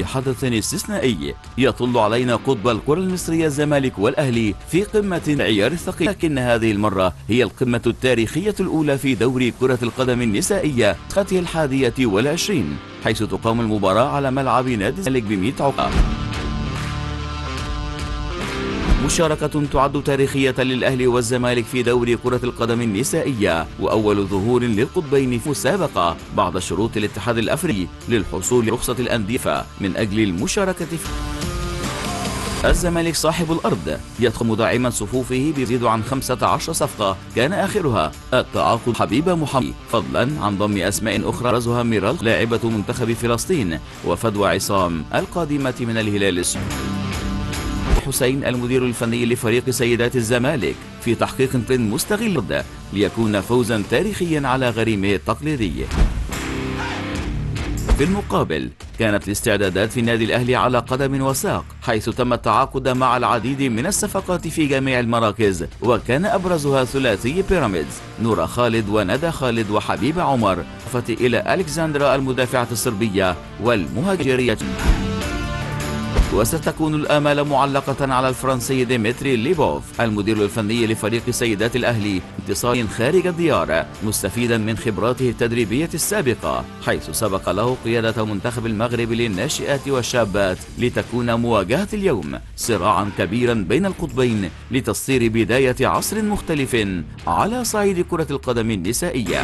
في حدث استثنائي يطل علينا قطب الكرة المصرية الزمالك والأهلي في قمة عيار الثقيل. لكن هذه المرة هي القمة التاريخية الأولى في دوري كرة القدم النسائية نسخته الحادية والعشرين حيث تقام المباراة على ملعب نادي الزمالك بميت عقاب. مشاركة تعد تاريخية للأهلي والزمالك في دوري كرة القدم النسائية وأول ظهور للقطبين في مسابقة بعد شروط الاتحاد الأفريقي للحصول رخصة الأندية. من أجل المشاركة في الزمالك صاحب الأرض يضخم داعما صفوفه بيزيد عن 15 صفقة. كان آخرها التعاقد حبيبة محمد فضلا عن ضم أسماء أخرى رزها ميرال لاعبة منتخب فلسطين وفدوى عصام القادمة من الهلال السعودي. حسين المدير الفني لفريق سيدات الزمالك في تحقيق مستغل ليكون فوزا تاريخيا على غريمه التقليدي. في المقابل كانت الاستعدادات في النادي الأهلي على قدم وساق حيث تم التعاقد مع العديد من الصفقات في جميع المراكز وكان أبرزها ثلاثي بيراميدز نورا خالد وندى خالد وحبيبة عمر إلى ألكسندرا المدافعة الصربية والمهاجرية. وستكون الآمال معلقة على الفرنسي ديمتري ليبوف المدير الفني لفريق سيدات الأهلي انتصار خارج الديار مستفيدا من خبراته التدريبية السابقة حيث سبق له قيادة منتخب المغرب للناشئات والشابات لتكون مواجهة اليوم صراعا كبيرا بين القطبين لتصير بداية عصر مختلف على صعيد كرة القدم النسائية.